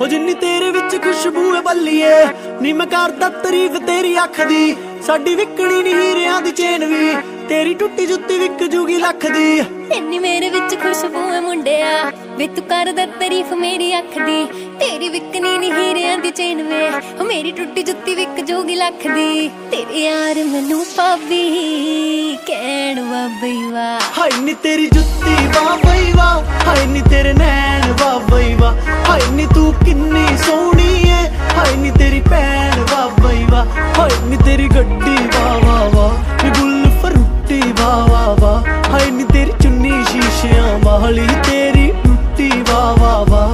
ਹੋ ਜਿੰਨੀ ਤੇਰੇ ਵਿੱਚ ਖੁਸ਼ਬੂ ਹੈ ਬੱਲੀਏ, ਨੀ ਕਰਦਾ ਤਾਰੀਫ ਤੇਰੀ ਅੱਖ ਦੀ। ਸਾਡੀ ਵਿਕਣੀ ਨਹੀਂ ਹੀਰਿਆਂ ਦੀ ਚੇਨ ਵੀ, ਤੇਰੀ ਟੁੱਟੀ ਜੁੱਤੀ ਵਿਕ ਜੂਗੀ ਲੱਖ ਦੀ। ਇੰਨੀ ਮੇਰੇ ਵਿੱਚ ਖੁਸ਼ਬੂ ਹੈ ਮੁੰਡਿਆ, ਵੇ ਤੂੰ ਕਰਦਾ ਤਾਰੀਫ ਮੇਰੀ ਅੱਖ ਦੀ। ਤੇਰੀ ਵਿਕਣੀ ਨਹੀਂ ਹੀਰਿਆਂ ਦੀ ਚੇਨ ਵੇ ਮੇਰੀ ਟੁੱਟੀ ਜੁੱਤੀ ਵਿਕ ਜੂਗੀ ਲੱਖ ਦੀ। ਤੇਰੇ ਯਾਰ ਮੈਨੂੰ ਪਾਵੀ ਬਈ ਵਾ ਹਾਏ ਨੀ ਤੇਰੀ ਜੁੱਤੀ ਵਾ ਬਈ ਵਾ ਹਾਏ ਨੀ ਤੇਰੇ ਨੈਣ ਵਾ ਬਈ ਵਾ ਹਾਏ ਨੀ ਤੂੰ ਕਿੰਨੀ ਸੋਹਣੀ ਏ ਹਾਏ ਨੀ ਤੇਰੀ ਭੈਣ ਵਾ ਬਈ ਵਾ ਹਾਏ ਨੀ ਤੇਰੀ ਗੱਡੀ ਵਾ ਵਾ ਵਾ ਨੀ ਬੁੱਲ ਫਰੂਟੀ ਵਾ ਵਾ ਵਾ ਹਾਏ ਨੀ ਤੇਰੀ ਚੁੰਨੀ ਸ਼ੀਸ਼ਿਆਂ ਵਾਲੀ ਤੇਰੀ ਟੁੱਟੀ ਵਾ ਵਾ ਵਾ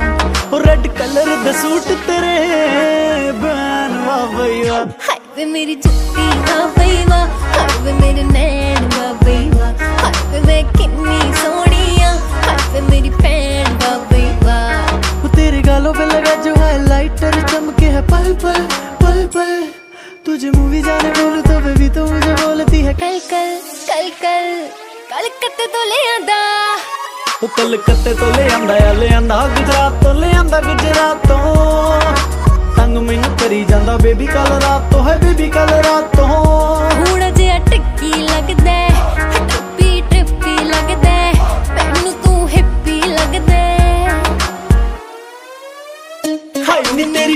ਉਹ ਰੈੱਡ ਕਲਰ ਦਾ ਸੂਟ ਤੇਰੇ ਬੈਨ ਵਾ ਬਈ ਵਾ ਹਾਏ ਵੇ ਮੇਰੀ ਜੁੱਤੀ ਵਾ ਬਈ ਵਾ ਹਾਏ ਵੇ ਮੇਰੇ ਨੈਣ ਵਾ पल पल पल पल तुझे मूवी जाने बोलूं तो बेबी तो मुझे बोलती है ਕਲ ਕਲ ਕਲ ਕਲ ਕਲਕੱਤੇ ਤੋਂ ਲਿਆਂਦਾ ਉਹ ਕਲਕੱਤੇ ਤੋਂ ਲੈ ਆਂਦਾ ਆ ਲੈ ਆਂਦਾ ਗੁਜਰਾਤ ਤੋਂ ਲੈ ਆਂਦਾ ਗੁਜਰਾਤ ਤੋਂ ਤੰਗ ਮੈਨੂੰ ਕਰੀ ਜਾਂਦਾ ਬੇਬੀ ਕੱਲ ਰਾਤ ਤੋਂ ਹੈ ਬੇਬੀ ਕੱਲ ਰਾਤ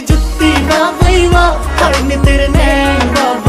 ਜੁੱਤੀ ਵਾ ਬਈ ਵਾ ਹਾਏ ਤੇਰੇ ਨੈਣ ਵਾ